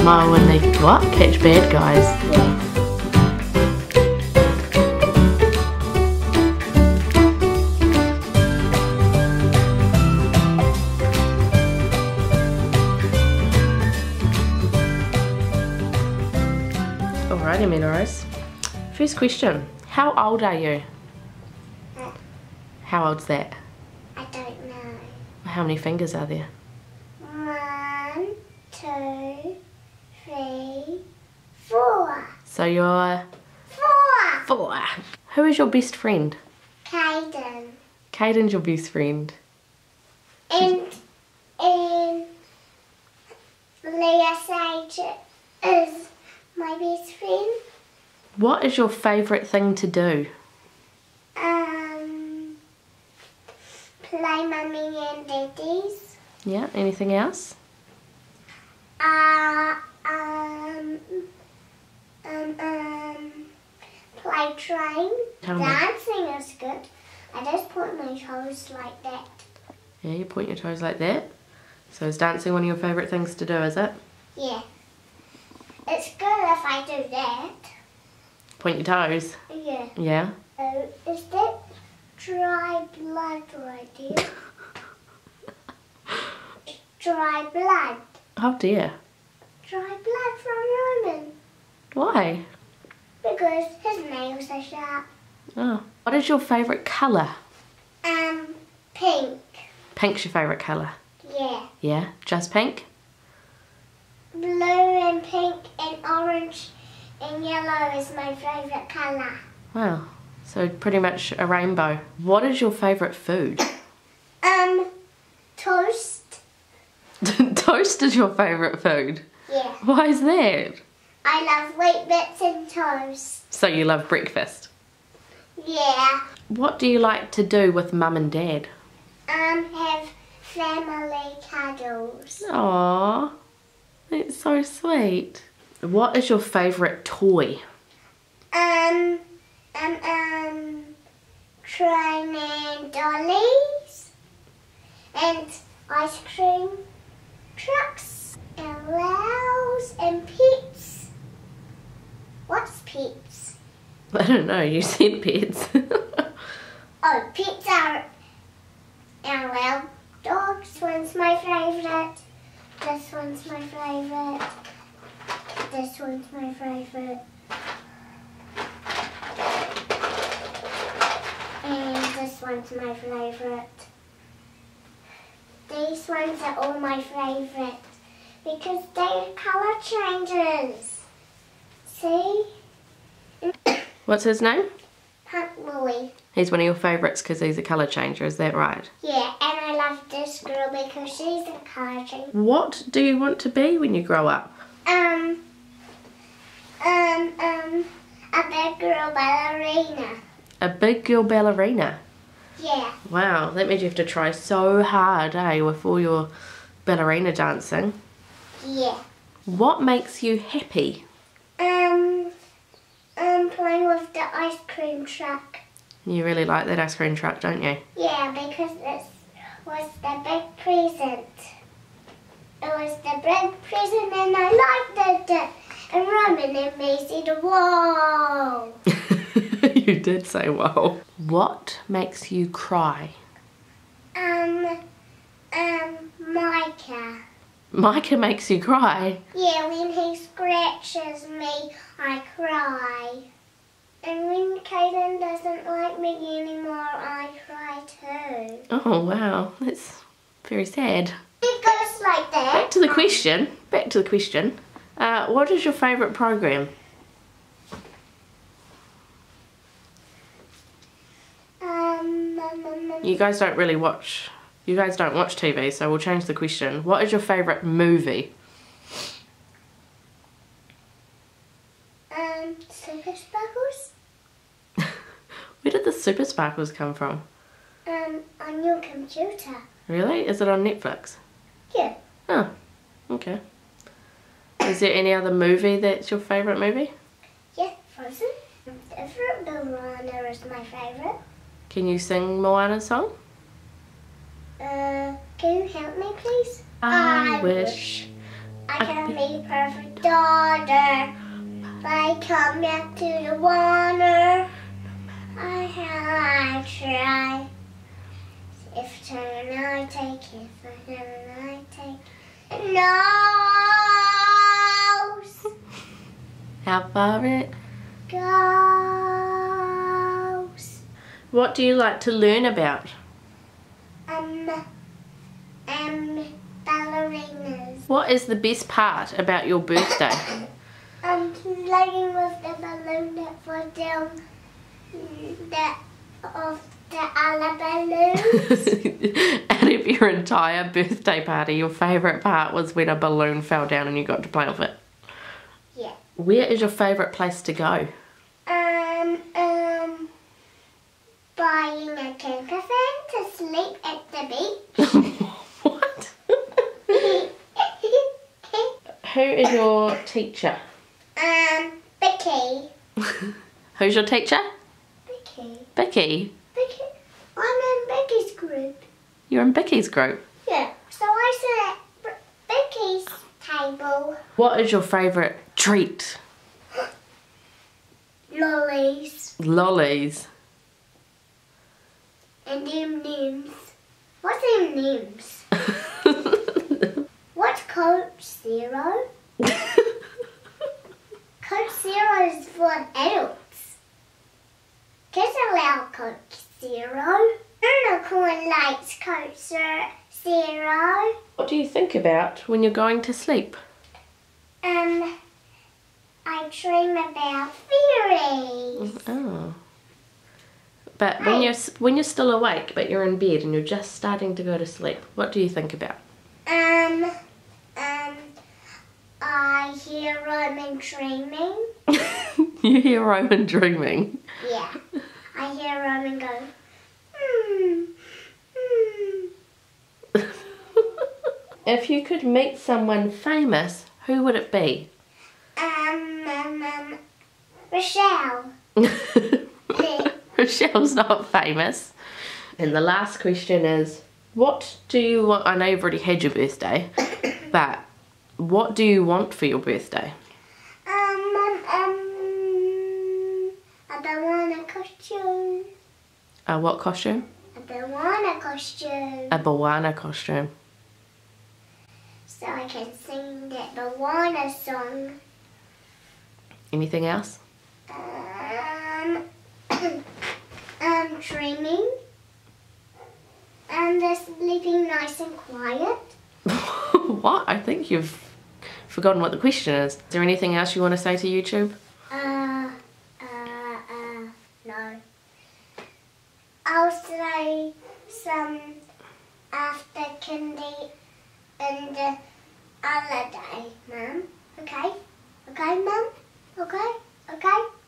smile when they what? Catch bad guys. Yeah. Alrighty, Melrose. First question. How old are you? Uh, How old's that? I don't know. How many fingers are there? One, two, three, four. So you're Four. four. Who is your best friend? Caden. Caden's your best friend. And and Leah Sage is my best friend. What is your favourite thing to do? Um, play mummy and daddies. Yeah, anything else? Uh, um, um, um, play train. Tell me. Dancing is good. I just put my toes like that. Yeah, you point your toes like that. So is dancing one of your favourite things to do, is it? Yeah. It's good if I do that. Point your toes. Yeah. Yeah. Oh, is that dry blood right there? dry blood. Oh dear. Dry blood from Roman. Why? Because his nails are sharp. Oh. What is your favourite colour? Um, pink. Pink's your favourite colour. Yeah. Yeah? Just pink? Blue and pink and orange and yellow is my favourite colour. Wow. So pretty much a rainbow. What is your favourite food? Um, toast. Toast is your favourite food. Yeah. Why is that? I love Weet-Bix and toast. So you love breakfast. Yeah. What do you like to do with mum and dad? Um, have family cuddles. Aww. That's so sweet. What is your favourite toy? Um, um, um, training dollies and ice cream trucks and wows and peeps. I don't know, you said pets. Oh, peeps are and well, dogs one's my favourite. This one's my favourite. This one's my favourite. And this one's my favourite. These ones are all my favourite because they're colour changes. What's his name? Punk Louie. He's one of your favourites because he's a colour changer, is that right? Yeah, and I love this girl because she's a colour changer. What do you want to be when you grow up? Um, um, um, a big girl ballerina. A big girl ballerina. Yeah. Wow, that means you have to try so hard, eh, with all your ballerina dancing. Yeah. What makes you happy? Um, playing with the ice cream truck. You really like that ice cream truck, don't you? Yeah, because this was the big present. It was the big present and I liked it. And Roman and me said, whoa. you did say wow. What makes you cry? Um, um, Micah. Micah makes you cry. Yeah, when he scratches me, I cry. And when Caden doesn't like me anymore, I cry too. Oh wow, that's very sad. It goes like that. Back to the question. Back to the question. Uh, what is your favourite program? Um, um, um, um, You guys don't really watch. You guys don't watch TV, so we'll change the question. What is your favourite movie? um, Super Sparkles? Where did the Super Sparkles come from? Um, on your computer. Really? Is it on Netflix? Yeah. Oh, okay. Is there any other movie that's your favourite movie? Yeah, Frozen. Different Moana is my favourite. Can you sing Moana's song? Uh, can you help me, please? I wish I can be perfect daughter. But I come back to the water. I have I try. If turn I take, if I turn I take. Nose How far it? goes. What do you like to learn about? Um, um, ballerinas. What is the best part about your birthday? I'm playing with the balloon that was down the of the other balloons. Out of your entire birthday party, your favourite part was when a balloon fell down and you got to play with it. yeah. Where is your favourite place to go? Um, um, buying a camper van to sleep at the beach. what? Who is your teacher? um, Vicky. Who's your teacher? Vicky. Vicky. Vicky. I'm in Vicky's group. You're in Vicky's group. Yeah. So I sit at Vicky's table. What is your favourite treat? Lollies Lollies. and M&M's. What's M&M's? What's Coke Zero? Coke Zero is for adults. Kids allow Coke Zero. Unicorn likes Coke Zer- Zero. what do you think about when you're going to sleep? Um, I dream about fairies. Oh. But when you're when you're still awake, but you're in bed and you're just starting to go to sleep, what do you think about? Um, um, I hear Roman dreaming. you hear Roman dreaming. Yeah. I hear Roman go, hmm, hmm. if you could meet someone famous, who would it be? Um, um, um, Rochelle. Rochelle's not famous. And the last question is, what do you want? I know you've already had your birthday, but what do you want for your birthday? Um, um, um, I don't a. What costume? A don't want a costume. A Bawana costume. So I can sing that Bawana song. Anything else? Um, um, dreaming. And just sleeping nice and quiet. what? I think you've forgotten what the question is. Is there anything else you want to say to YouTube? Uh, uh, uh, no. I'll say some after candy and the other day, Mum. Okay? Okay, Mum? Okay? Okay?